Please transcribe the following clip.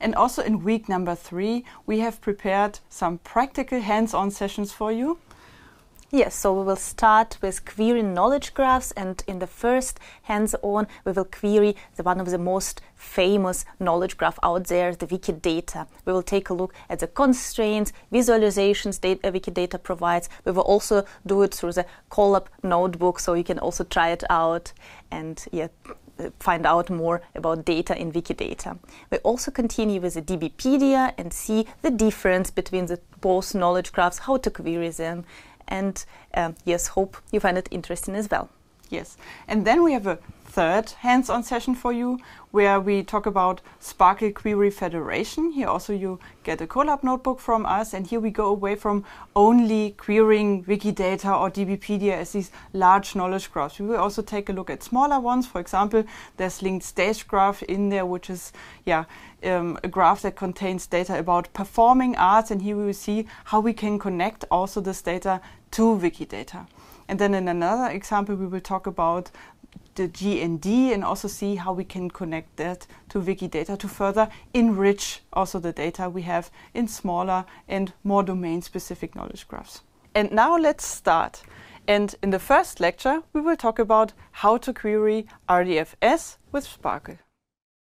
And also in week number three, we have prepared some practical hands-on sessions for you. Yes, so we will start with querying knowledge graphs, and in the first hands-on, we will query the one of the most famous knowledge graph out there, the Wikidata. We will take a look at the constraints, visualizations that Wikidata provides. We will also do it through the Colab notebook, so you can also try it out and yeah, find out more about data in Wikidata. We also continue with the DBpedia and see the difference between the both knowledge graphs, how to query them, and um, yes, hope you find it interesting as well. Yes, and then we have a third hands-on session for you where we talk about SPARQL Query Federation. Here also you get a Colab notebook from us and here we go away from only querying Wikidata or DBpedia as these large knowledge graphs. We will also take a look at smaller ones. For example, there's linked stage graph in there which is yeah, um, a graph that contains data about performing arts and here we will see how we can connect also this data to Wikidata. And then in another example, we will talk about the GND and also see how we can connect that to Wikidata to further enrich also the data we have in smaller and more domain-specific knowledge graphs. And now let's start. And in the first lecture, we will talk about how to query RDFS with SPARQL.